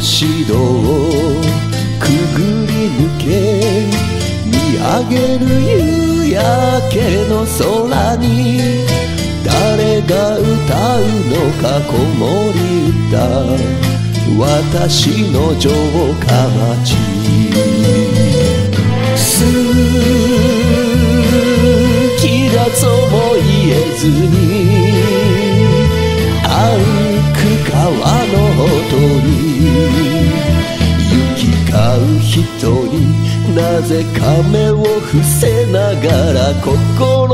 城をくぐり抜け見上げる夕焼けの空に誰が歌うのか子守歌私の城下町。好きだとも言えずに歩く川一人なぜか目を伏せながら心